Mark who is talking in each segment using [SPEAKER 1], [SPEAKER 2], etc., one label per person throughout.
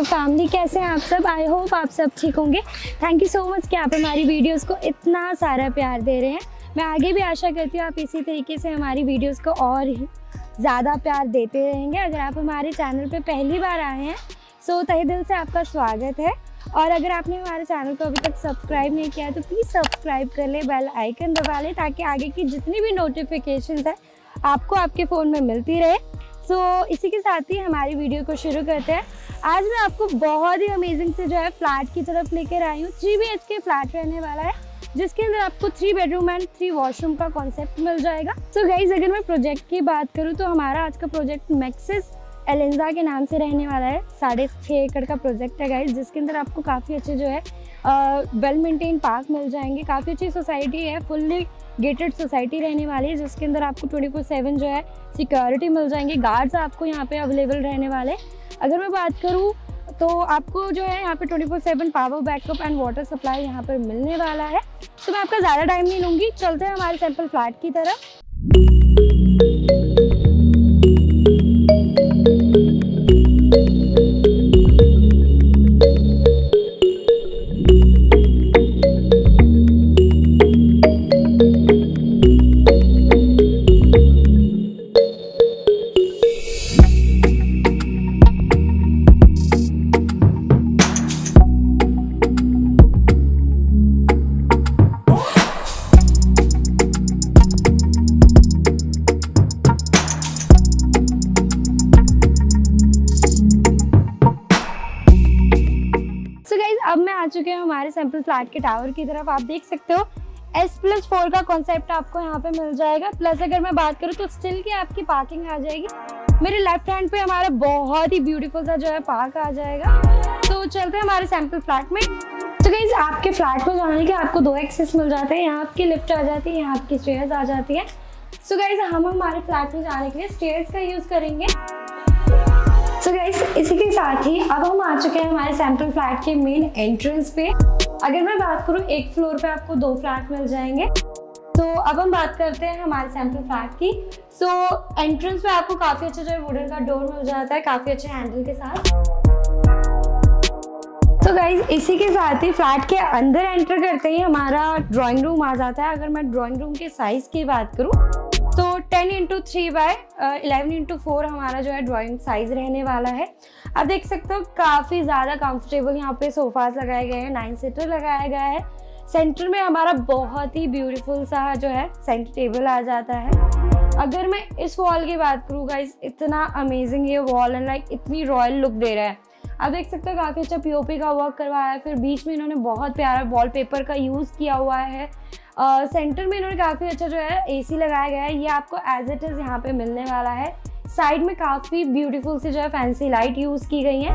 [SPEAKER 1] तो फैमिली कैसे हैं आप सब? आई होप आप सब ठीक होंगे। थैंक यू सो मच कि आप हमारी वीडियोस को इतना सारा प्यार दे रहे हैं। मैं आगे भी आशा करती हूँ आप इसी तरीके से हमारी वीडियोस को और ही ज़्यादा प्यार देते रहेंगे। अगर आप हमारे चैनल पे पहली बार आए हैं सो तहे दिल से आपका स्वागत है। और अगर आपने हमारे चैनल को अभी तक सब्सक्राइब नहीं किया है तो प्लीज़ सब्सक्राइब कर लें बेल आइकन दबा लें, ताकि आगे की जितनी भी नोटिफिकेशन है, आपको आपके फ़ोन में मिलती रहे। सो so, इसी के साथ ही हमारी वीडियो को शुरू करते हैं। आज मैं आपको बहुत ही अमेजिंग से जो है फ्लैट की तरफ़ लेकर आई हूँ। थ्री बी के फ्लैट रहने वाला है जिसके अंदर आपको three bedroom and three washroom का कॉन्सेप्ट मिल जाएगा। सो so गाइज़ अगर मैं प्रोजेक्ट की बात करूँ तो हमारा आज का प्रोजेक्ट मैक्सिस एलेंजा के नाम से रहने वाला है। साढ़े छः एकड़ का प्रोजेक्ट है गाइज़ जिसके अंदर आपको काफ़ी अच्छे जो है वेल मेंटेन पार्क मिल जाएँगे। काफ़ी अच्छी सोसाइटी है फुल्ली गेटेड सोसाइटी रहने वाली है, जिसके अंदर आपको ट्वेंटी फोर सेवन जो है सिक्योरिटी मिल जाएँगे। गार्ड्स आपको यहाँ पे अवेलेबल रहने वाले। अगर मैं बात करूँ तो आपको जो है, यहाँ पे twenty four seven power backup and water supply यहाँ पर मिलने वाला है। तो मैं आपका ज़्यादा टाइम नहीं लूँगी, चलते हैं हमारे सैंपल फ्लैट की तरफ़। Thank you. अब मैं आ चुके हैं हमारे सैंपल फ्लैट के टावर की तरफ़। आप देख सकते हो एस प्लस फोर का कॉन्सेप्ट आपको यहाँ पे मिल जाएगा। प्लस अगर मैं बात करूँ तो स्टिल की आपकी पार्किंग आ जाएगी। मेरे लेफ़्ट हैंड पे हमारा बहुत ही ब्यूटीफुल सा जो है पार्क आ जाएगा। तो चलते हैं हमारे सैंपल फ्लैट में। तो कहीं आपके फ्लैट में जाने के आपको दो एक्सेस मिल जाते हैं। यहाँ आपकी लिफ्ट आ जाती है, यहाँ आपकी स्टेयर्स आ जाती है। सो so गाइज़ हम हमारे फ्लैट में जाने के लिए स्टेयर्स का यूज़ करेंगे। सो गाइस इसी के साथ ही अब हम आ चुके हैं हमारे सैंपल फ्लैट के मेन एंट्रेंस पे। अगर मैं बात करूँ एक फ्लोर पे आपको दो फ्लैट मिल जाएँगे। तो अब हम बात करते हैं हमारे सैंपल फ्लैट की। सो so, एंट्रेंस पे आपको काफ़ी अच्छा जो है वुडन का डोर मिल जाता है काफ़ी अच्छे हैंडल के साथ। तो गाइज़ इसी के साथ ही फ्लैट के अंदर एंटर करते ही हमारा ड्राइंग रूम आ जाता है। अगर मैं ड्राइंग रूम के साइज़ की बात करूँ 10 into three by eleven into four हमारा जो है ड्राइंग साइज़ रहने वाला है। आप देख सकते हो काफ़ी ज़्यादा कंफर्टेबल यहाँ पे सोफाज लगाए गए हैं नाइन सीटर लगाया गया है। सेंटर में हमारा बहुत ही ब्यूटीफुल सा जो है सेंटर टेबल आ जाता है। अगर मैं इस वॉल की बात करूँ गाइज़ इतना अमेजिंग ये वॉल एंड लाइक इतनी रॉयल लुक दे रहा है। आप देख सकते हो काफ़ी अच्छा पीओपी का वर्क करवाया है। फिर बीच में इन्होंने बहुत प्यारा वॉलपेपर का यूज़ किया हुआ है। सेंटर में इन्होंने काफ़ी अच्छा जो है एसी लगाया गया है। ये आपको एज इट इज़ यहाँ पे मिलने वाला है। साइड में काफ़ी ब्यूटीफुल से जो है फैंसी लाइट यूज़ की गई है।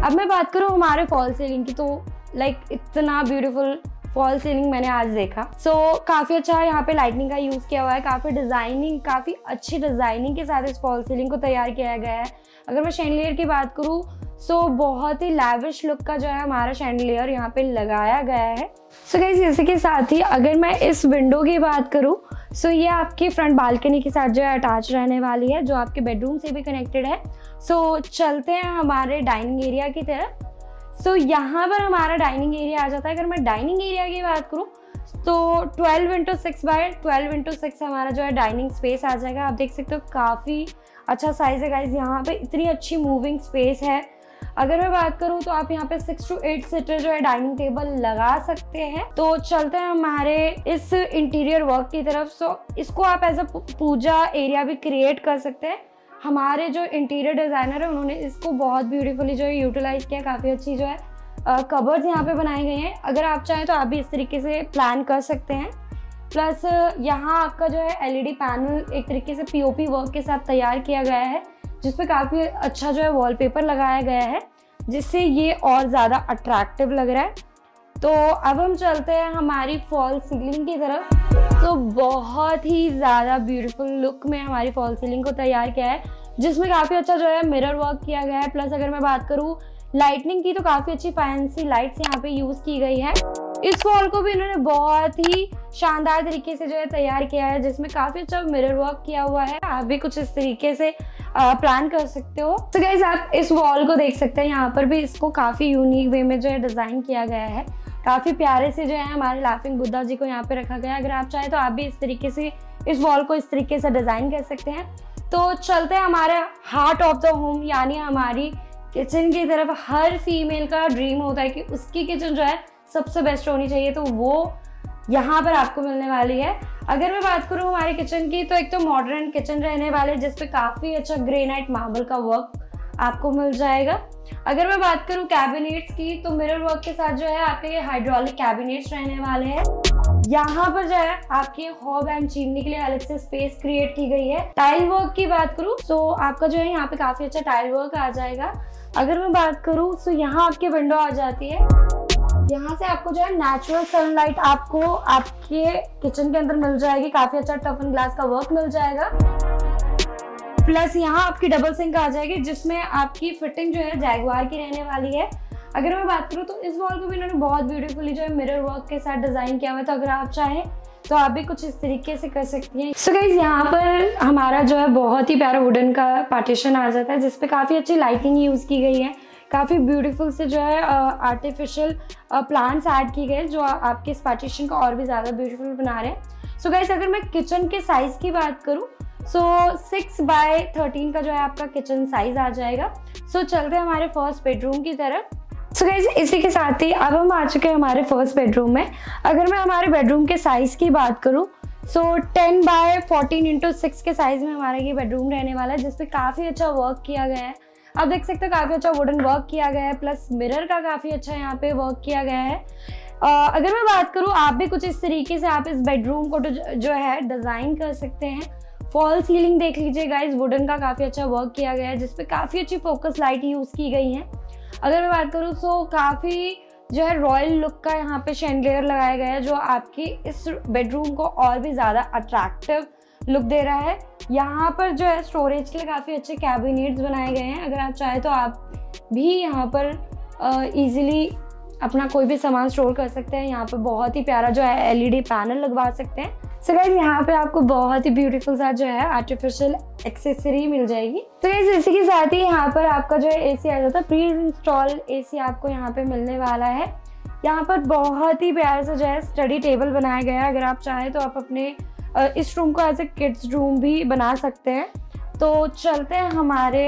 [SPEAKER 1] अब मैं बात करूँ हमारे फॉल सीलिंग की तो लाइक इतना ब्यूटीफुल फॉल सीलिंग मैंने आज देखा। सो so, काफ़ी अच्छा यहाँ पे लाइटनिंग का यूज़ किया हुआ है। काफ़ी डिज़ाइनिंग काफ़ी अच्छी डिज़ाइनिंग के साथ इस फॉल सीलिंग को तैयार किया गया है। अगर मैं शैंडलियर की बात करूँ सो so, बहुत ही लैविश लुक का जो है हमारा शैंडलियर यहाँ पे लगाया गया है। सो so, गाइज़ इसी के साथ ही अगर मैं इस विंडो की बात करूँ सो so, ये आपकी फ्रंट बालकनी के साथ जो है अटैच रहने वाली है जो आपके बेडरूम से भी कनेक्टेड है। सो so, चलते हैं हमारे डाइनिंग एरिया की तरफ़। सो so, यहाँ पर हमारा डाइनिंग एरिया आ जाता है। अगर मैं डाइनिंग एरिया की बात करूँ तो 12 into six by twelve into six हमारा जो है डाइनिंग स्पेस आ जाएगा। आप देख सकते हो काफ़ी अच्छा साइज़ है गाइज़ यहाँ पे इतनी अच्छी मूविंग स्पेस है। अगर मैं बात करूँ तो आप यहाँ पे सिक्स टू एट सीटर जो है डाइनिंग टेबल लगा सकते हैं। तो चलते हैं हमारे इस इंटीरियर वर्क की तरफ़। सो इसको आप एज अ पूजा एरिया भी क्रिएट कर सकते हैं। हमारे जो इंटीरियर डिज़ाइनर है, उन्होंने इसको बहुत ब्यूटीफुली जो है यूटिलाइज किया। काफ़ी अच्छी जो है कबर्स यहाँ पे बनाए गए हैं। अगर आप चाहें तो आप भी इस तरीके से प्लान कर सकते हैं। प्लस यहाँ आपका जो है एलईडी पैनल एक तरीके से पीओपी वर्क के साथ तैयार किया गया है। जिसपे काफ़ी अच्छा जो है वॉलपेपर लगाया गया है, जिससे ये और ज़्यादा अट्रैक्टिव लग रहा है। तो अब हम चलते हैं हमारी फॉल सीलिंग की तरफ़। तो बहुत ही ज़्यादा ब्यूटीफुल लुक में हमारी फॉल सीलिंग को तैयार किया है, जिसमें काफ़ी अच्छा जो है मिरर वर्क किया गया है। प्लस अगर मैं बात करूँ लाइटनिंग की तो काफ़ी अच्छी फैंसी लाइट्स यहाँ पे यूज़ की गई है। इस वॉल को भी इन्होंने बहुत ही शानदार तरीके से जो है तैयार किया है, जिसमें काफ़ी अच्छा मिरर वर्क किया हुआ है। आप भी कुछ इस तरीके से प्लान कर सकते हो। तो गाइज़ आप इस वॉल को देख सकते हैं। यहाँ पर भी इसको काफ़ी यूनिक वे में जो है डिज़ाइन किया गया है। काफ़ी प्यारे से जो है हमारे लाफिंग बुद्धा जी को यहाँ पे रखा गया है। अगर आप चाहे तो आप भी इस तरीके से, इस वॉल को इस तरीके से डिज़ाइन कर सकते हैं। तो चलते हैं हमारे हार्ट ऑफ़ द होम यानी हमारी किचन की तरफ़। हर फीमेल का ड्रीम होता है कि उसकी किचन जो है सबसे बेस्ट होनी चाहिए तो वो यहाँ पर आपको मिलने वाली है। अगर मैं बात करूँ हमारे किचन की तो एक तो मॉडर्न किचन रहने वाले जिसपे काफ़ी अच्छा ग्रेनाइट मार्बल का वर्क आपको मिल जाएगा। अगर मैं बात करूँ कैबिनेट्स की तो मिरर वर्क के साथ जो है, आपके ये हाइड्रोलिक कैबिनेट्स रहने वाले हैं। यहाँ पर जो है, आपके हॉब एंड चिमनी के लिए अलग से स्पेस क्रिएट की गई है। टाइल वर्क की बात करूँ तो आपका जो है, यहाँ पे काफ़ी अच्छा टाइल वर्क आ जाएगा। अगर मैं बात करूँ तो यहाँ आपके विंडो आ जाती है। यहाँ से आपको जो है नेचुरल सनलाइट आपको आपके किचन के अंदर मिल जाएगी। काफ़ी अच्छा टफन ग्लास का वर्क मिल जाएगा। प्लस यहाँ आपकी डबल सिंक आ जाएगी, जिसमें आपकी फिटिंग जो है जैगवार की रहने वाली है। अगर मैं बात करूँ तो इस वॉल को भी इन्होंने बहुत ब्यूटीफुली जो है मिरर वर्क के साथ डिज़ाइन किया हुआ है। तो अगर आप चाहें तो आप भी कुछ इस तरीके से कर सकती हैं। सो गाइज़ यहाँ पर हमारा जो है बहुत ही प्यारा वुडन का पार्टीशन आ जाता है जिसपे काफ़ी अच्छी लाइटिंग यूज़ की गई है। काफ़ी ब्यूटीफुल से जो है आर्टिफिशियल प्लांट्स ऐड की गए जो आपके इस पार्टीशन को और भी ज़्यादा ब्यूटीफुल बना रहे हैं। सो so गाइज़ अगर मैं किचन के साइज़ की बात करूँ सो सिक्स बाय थर्टीन का जो है आपका किचन साइज़ आ जाएगा। सो so, चलते हैं हमारे फ़र्स्ट बेडरूम की तरफ़। सो so गाइज़ इसी के साथ ही अब हम आ चुके हैं हमारे फ़र्स्ट बेडरूम में। अगर मैं हमारे बेडरूम के साइज़ की बात करूँ so ten by fourteen into six के साइज़ में हमारा ये बेडरूम रहने वाला है जिसपे काफ़ी अच्छा वर्क किया गया है। आप देख सकते हो काफ़ी अच्छा वुडन वर्क किया गया है प्लस मिरर का काफ़ी अच्छा यहाँ पे वर्क किया गया है। uh, अगर मैं बात करूँ आप भी कुछ इस तरीके से आप इस बेडरूम को तो जो है डिज़ाइन कर सकते हैं। फॉल सीलिंग देख लीजिए गाइज़ वुडन का काफ़ी अच्छा वर्क किया गया है जिसपे काफ़ी अच्छी फोकस लाइट यूज़ की गई है। अगर मैं बात करूँ तो काफ़ी जो है रॉयल लुक का यहाँ पे शेंडलेयर लगाया गया है जो आपकी इस बेडरूम को और भी ज़्यादा अट्रैक्टिव लुक दे रहा है। यहाँ पर जो है स्टोरेज के लिए काफ़ी अच्छे कैबिनेट्स बनाए गए हैं। अगर आप चाहें तो आप भी यहाँ पर इजीली अपना कोई भी सामान स्टोर कर सकते हैं। यहाँ पर बहुत ही प्यारा जो है एलईडी पैनल लगवा सकते हैं। सो गाइज़ यहाँ पे आपको बहुत ही ब्यूटीफुल सा जो है आर्टिफिशियल एक्सेसरी मिल जाएगी। तो गाइज़ इसी के साथ ही यहाँ पर आपका जो है एसी आ जाता है। प्री इंस्टॉल एसी आपको यहाँ पे मिलने वाला है। यहाँ पर बहुत ही प्यारा सा जो है स्टडी टेबल बनाया गया है। अगर आप चाहें तो आप अपने इस रूम को एज ए किड्स रूम भी बना सकते हैं। तो चलते हैं हमारे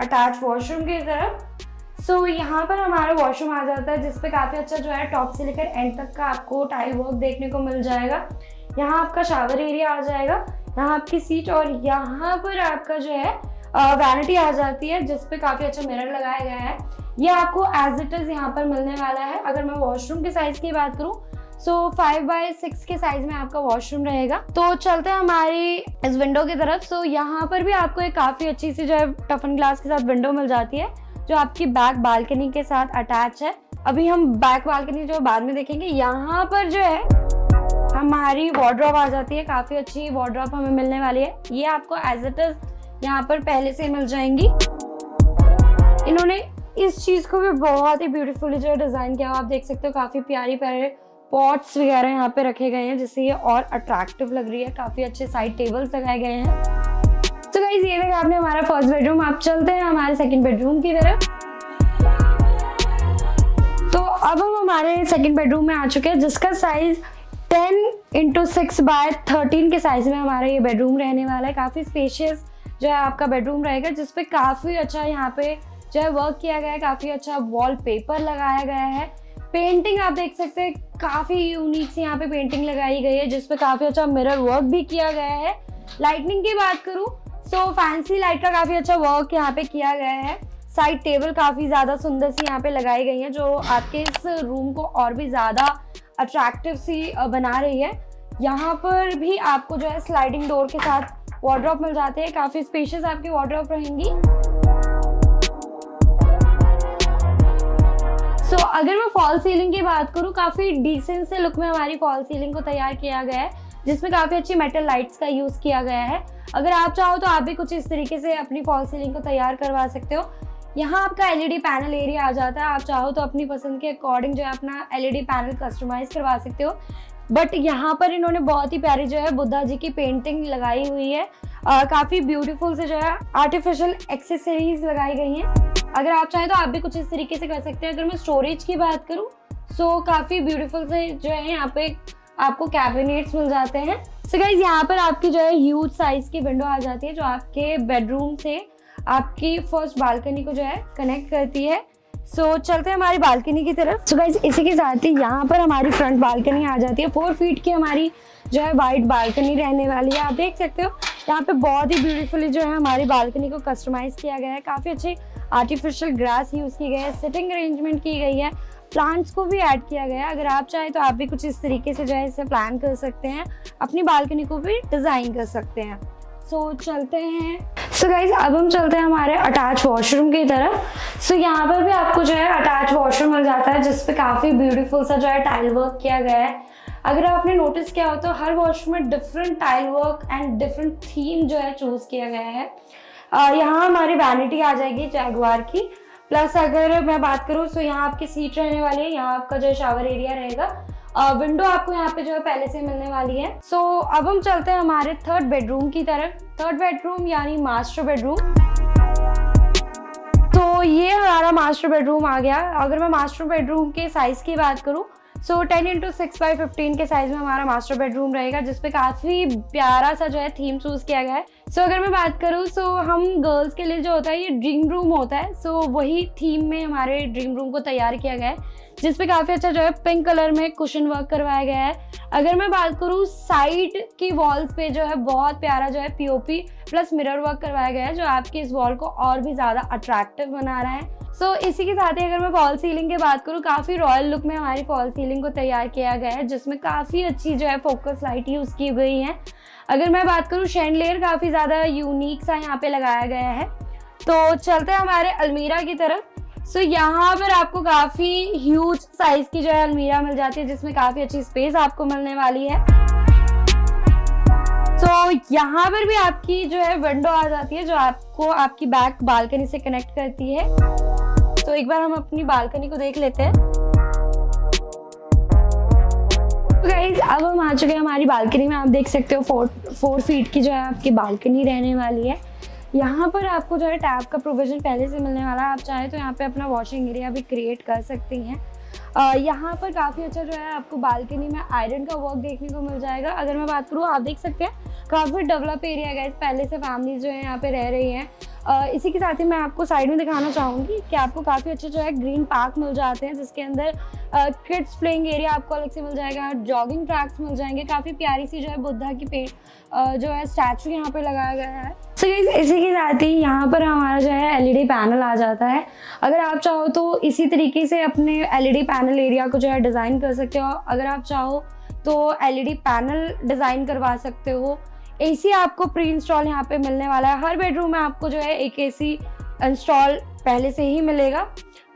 [SPEAKER 1] अटैच वॉशरूम की तरफ़। सो so, यहाँ पर हमारा वॉशरूम आ जाता है जिसपे काफ़ी अच्छा जो है टॉप से लेकर एंड तक का आपको टाइल वर्क देखने को मिल जाएगा। यहाँ आपका शावर एरिया आ जाएगा। यहाँ आपकी सीट और यहाँ पर आपका जो है वैनिटी आ जाती है जिसपे काफ़ी अच्छा मिरर लगाया गया है। ये आपको एज इट इज़ यहाँ पर मिलने वाला है। अगर मैं वॉशरूम के साइज़ की बात करूँ सो फाइव बाय सिक्स के साइज़ में आपका वॉशरूम रहेगा। तो चलते हैं हमारी इस विंडो की तरफ़। सो so, यहाँ पर भी आपको एक काफ़ी अच्छी सी जो है टफन ग्लास के साथ विंडो मिल जाती है जो आपकी बैक बालकनी के साथ अटैच है। अभी हम बैक बालकनी जो बाद में देखेंगे। यहाँ पर जो है हमारी वार्ड्रॉप आ जाती है। काफ़ी अच्छी वार्ड्रॉप हमें मिलने वाली है। ये आपको एज इट इज़ यहाँ पर पहले से मिल जाएँगी। इन्होंने इस चीज़ को भी बहुत ही ब्यूटीफुली जो डिज़ाइन किया आप देख सकते हो काफ़ी प्यारी प्यारे पॉट्स वगैरह यहाँ पे रखे गए हैं, जिससे ये और अट्रैक्टिव लग रही है। काफ़ी अच्छे साइड टेबल्स लगाए गए हैं। तो गाइज़ ये देखा आपने हमारा फ़र्स्ट बेडरूम आप चलते हैं हमारे सेकंड बेडरूम की तरफ़। तो अब हम हमारे सेकंड बेडरूम में आ चुके हैं, जिसका size ten into six by thirteen के साइज़ में हमारा ये बेडरूम रहने वाला है। काफ़ी स्पेशियस जो है आपका बेडरूम रहेगा, जिसपे काफ़ी अच्छा यहाँ पे जो है वर्क किया गया है। काफ़ी अच्छा वॉल पेपर लगाया गया है। पेंटिंग आप देख सकते हैं, काफ़ी यूनिक से यहाँ पे पेंटिंग लगाई गई है जिसपे काफ़ी अच्छा मिरर वर्क भी किया गया है। लाइटनिंग की बात करूँ तो फैंसी लाइट का काफ़ी अच्छा वर्क यहाँ पे किया गया है। साइड टेबल काफ़ी ज़्यादा सुंदर सी यहाँ पे लगाई गई है, जो आपके इस रूम को और भी ज़्यादा अट्रैक्टिव सी बना रही है। यहाँ पर भी आपको जो है स्लाइडिंग डोर के साथ वार्ड्रॉप मिल जाते हैं, काफ़ी स्पेशियस आपकी वार्ड्रॉप रहेंगी। सो so, अगर मैं फॉल सीलिंग की बात करूँ काफ़ी डिसेंट से लुक में हमारी फॉल सीलिंग को तैयार किया गया है जिसमें काफ़ी अच्छी मेटल लाइट्स का यूज़ किया गया है। अगर आप चाहो तो आप भी कुछ इस तरीके से अपनी फॉल सीलिंग को तैयार करवा सकते हो। यहाँ आपका एलईडी पैनल एरिया आ जाता है। आप चाहो तो अपनी पसंद के अकॉर्डिंग जो है अपना एलईडी पैनल कस्टमाइज करवा सकते हो। बट यहाँ पर इन्होंने बहुत ही प्यारी जो है बुद्धा जी की पेंटिंग लगाई हुई है। काफ़ी ब्यूटीफुल से जो है आर्टिफिशियल एक्सेसरीज लगाई गई हैं। अगर आप चाहें तो आप भी कुछ इस तरीके से कर सकते हैं। अगर मैं स्टोरेज की बात करूँ सो so, काफ़ी ब्यूटीफुल से जो है यहाँ पे आपको कैबिनेट्स मिल जाते हैं। सो so गाइज़ यहाँ पर आपकी जो है ह्यूज साइज़ की विंडो आ जाती है जो आपके बेडरूम से आपकी फ़र्स्ट बालकनी को जो है कनेक्ट करती है। सो so, चलते हैं हमारी बालकनी की तरफ़। सो so गाइज़ इसी के साथ ही यहाँ पर हमारी फ्रंट बालकनी आ जाती है। फोर फीट की हमारी जो है वाइट बालकनी रहने वाली है आप देख सकते हो। यहाँ पे बहुत ही ब्यूटीफुली जो है हमारी बालकनी को कस्टमाइज किया गया है। काफ़ी अच्छे आर्टिफिशियल ग्रास यूज़ की गई है सिटिंग अरेंजमेंट की गई है प्लांट्स को भी ऐड किया गया है। अगर आप चाहें तो आप भी कुछ इस तरीके से जो है इसे प्लान कर सकते हैं अपनी बालकनी को भी डिज़ाइन कर सकते हैं। सो so, चलते हैं। सो so गाइज़ अब हम चलते हैं हमारे अटैच वॉशरूम की तरफ़। सो so, यहाँ पर भी आपको जो है अटैच वॉशरूम मिल जाता है जिसपे काफ़ी ब्यूटीफुल सा जो है टाइल वर्क किया गया है। अगर आपने नोटिस किया हो तो हर वॉशरूम में different tile work and different theme जो है चूज़ किया गया है। यहाँ हमारी वैनिटी आ जाएगी जैगवार की। प्लस अगर मैं बात करूँ तो यहाँ आपकी सीट रहने वाली है यहाँ आपका जो शावर एरिया रहेगा विंडो आपको यहाँ पे जो है पहले से मिलने वाली है। सो so, अब हम चलते हैं हमारे थर्ड बेडरूम की तरफ़। थर्ड बेडरूम यानी मास्टर बेडरूम तो ये हमारा मास्टर बेडरूम आ गया। अगर मैं मास्टर बेडरूम के साइज़ की बात करूँ so ten into six by fifteen के साइज़ में हमारा मास्टर बेडरूम रहेगा जिसपे काफ़ी प्यारा सा जो है थीम चूज़ किया गया है। सो so, अगर मैं बात करूँ सो so, हम गर्ल्स के लिए जो होता है ये ड्रीम रूम होता है सो so, वही थीम में हमारे ड्रीम रूम को तैयार किया गया है जिसपे काफ़ी अच्छा जो है पिंक कलर में कुशन वर्क करवाया गया है। अगर मैं बात करूँ साइड की वॉल्स पे जो है बहुत प्यारा जो है पीओपी प्लस मिरर वर्क करवाया गया है जो आपकी इस वॉल को और भी ज़्यादा अट्रैक्टिव बना रहा है। सो so, इसी के साथ ही अगर मैं फॉल सीलिंग की बात करूँ काफ़ी रॉयल लुक में हमारी फॉल सीलिंग को तैयार किया गया है जिसमें काफ़ी अच्छी जो है फोकस लाइट यूज़ की गई है। अगर मैं बात करूँ शेंडलेयर काफ़ी ज़्यादा यूनिक सा यहाँ पे लगाया गया है। तो चलते हैं हमारे अलमीरा की तरफ़। सो so, यहाँ पर आपको काफ़ी ह्यूज साइज़ की जो है अलमीरा मिल जाती है जिसमें काफ़ी अच्छी स्पेस आपको मिलने वाली है। तो so, यहाँ पर भी आपकी जो है विंडो आ जाती है जो आपको आपकी बैक बालकनी से कनेक्ट करती है। तो एक बार हम अपनी बालकनी को देख लेते हैं। गाइज़ अब हम आ चुके हैं हमारी बालकनी में। आप देख सकते हो फोर फोर फीट की जो है आपकी बालकनी रहने वाली है। यहाँ पर आपको जो है टैप का प्रोविज़न पहले से मिलने वाला है। आप चाहे तो यहाँ पे अपना वॉशिंग एरिया भी क्रिएट कर सकती हैं। यहाँ पर काफ़ी अच्छा जो है आपको बालकनी में आयरन का वर्क देखने को मिल जाएगा। अगर मैं बात करूँ, आप देख सकते हैं, काफ़ी डेवलप एरिया है पहले से फैमिली जो है यहाँ पे रह रही हैं। इसी के साथ ही मैं आपको साइड में दिखाना चाहूँगी कि आपको काफ़ी अच्छे जो है ग्रीन पार्क मिल जाते हैं जिसके अंदर किड्स प्लेइंग एरिया आपको अलग से मिल जाएगा जॉगिंग ट्रैक्स मिल जाएँगे काफ़ी प्यारी सी जो है बुद्धा की पेड़ जो है स्टैचू यहाँ पर लगाया गया है। So, इसी के साथ ही यहाँ पर हमारा जो है एलईडी पैनल आ जाता है। अगर आप चाहो तो इसी तरीके से अपने एलईडी पैनल एरिया को जो है डिज़ाइन कर सकते हो। अगर आप चाहो तो एलईडी पैनल डिज़ाइन करवा सकते हो। एसी आपको प्री इंस्टॉल यहाँ पे मिलने वाला है। हर बेडरूम में आपको जो है एक एसी इंस्टॉल पहले से ही मिलेगा।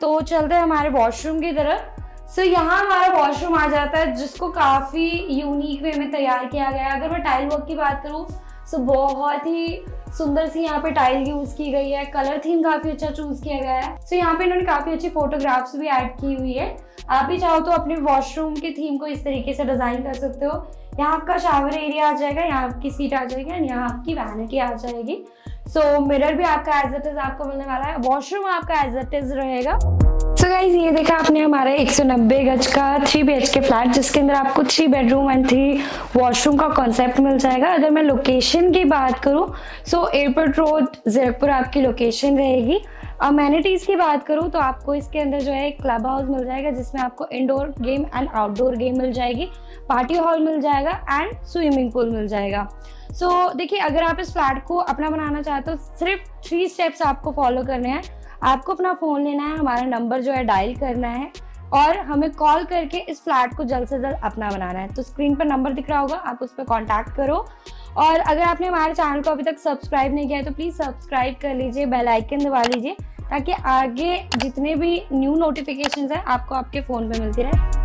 [SPEAKER 1] तो चलते हैं हमारे वॉशरूम की तरफ़। सो so, यहाँ हमारा वॉशरूम आ जाता है जिसको काफ़ी यूनिक वे में तैयार किया गया है। अगर मैं टाइल वर्क की बात करूँ तो बहुत ही सुंदर सी यहाँ पे टाइल यूज़ की गई है। कलर थीम काफ़ी अच्छा चूज़ किया गया है। सो so, यहाँ पे इन्होंने काफ़ी अच्छी फोटोग्राफ्स भी ऐड की हुई है। आप भी चाहो तो अपने वॉशरूम की थीम को इस तरीके से डिज़ाइन कर सकते हो। यहाँ आपका शावर एरिया आ जाएगा यहाँ आपकी सीट आ जाएगी एंड यहाँ आपकी वैनिटी आ जाएगी। सो so, मिरर भी आपका एज इट इज़ आपको मिलने वाला है। वॉशरूम आपका एज इट इज़ रहेगा। सो so गाइज़ ये देखा आपने हमारा 190 गज का थ्री बी के फ्लैट जिसके अंदर आपको three bedroom and three washroom का कॉन्सेप्ट मिल जाएगा। अगर मैं लोकेशन की बात करूँ सो एयरपोर्ट रोड जीरकपुर आपकी लोकेशन रहेगी। अमेनिटीज़ की बात करूँ तो आपको इसके अंदर जो है एक क्लब हाउस मिल जाएगा जिसमें आपको indoor game and outdoor game मिल जाएगी पार्टी हॉल मिल जाएगा एंड स्विमिंग पूल मिल जाएगा। सो so, देखिए अगर आप इस फ्लैट को अपना बनाना चाहते हो सिर्फ़ थ्री स्टेप्स आपको फॉलो करने हैं। आपको अपना फ़ोन लेना है हमारा नंबर जो है डायल करना है और हमें कॉल करके इस फ्लैट को जल्द से जल्द अपना बनाना है। तो स्क्रीन पर नंबर दिख रहा होगा आप उस पर कॉन्टैक्ट करो। और अगर आपने हमारे चैनल को अभी तक सब्सक्राइब नहीं किया है तो प्लीज़ सब्सक्राइब कर लीजिए बेल आइकन दबा लीजिए, ताकि आगे जितने भी न्यू नोटिफिकेशंस हैं, आपको आपके फ़ोन पे मिलती रहे।